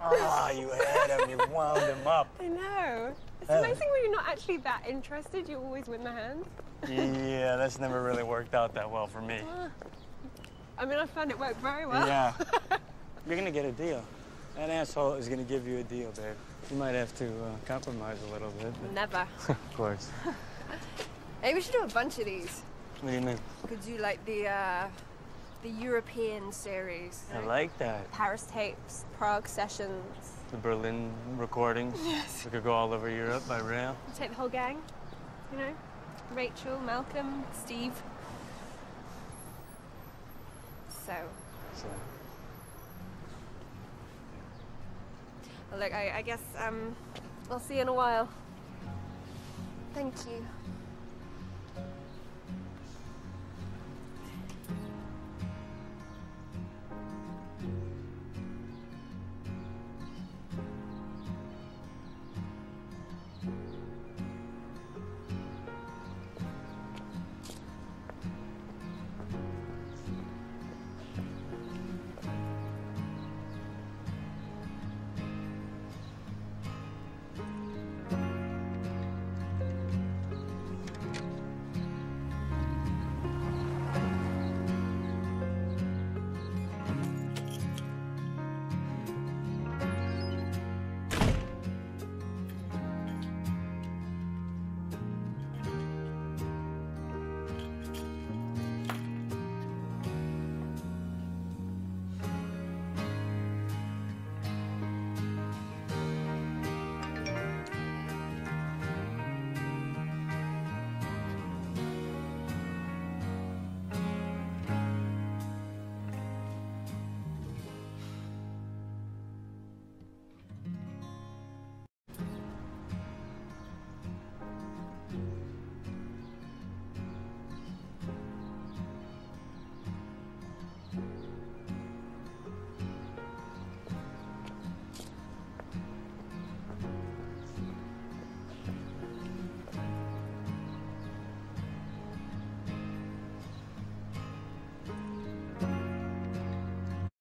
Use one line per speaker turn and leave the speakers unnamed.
Oh, you had him. You wound him up.
I know. It's
Oh.
amazing when you're not actually that interested, you always win the hand.
Yeah, that's never really worked out that well for me.
I mean, I found it worked very well.
Yeah. You're gonna get a deal. That asshole is gonna give you a deal, babe. You might have to uh, compromise a little bit. but-
Never.
of course.
Hey, we should do a bunch of these.
What do you mean?
Could do like the uh, the European series.
I like that.
Paris tapes, Prague sessions.
The Berlin recordings.
Yes.
We could go all over Europe by rail.
Take the whole gang. You know, Rachel, Malcolm, Steve. So,
So,
well, look, I, I guess um, I'll see you in a while. Thank you.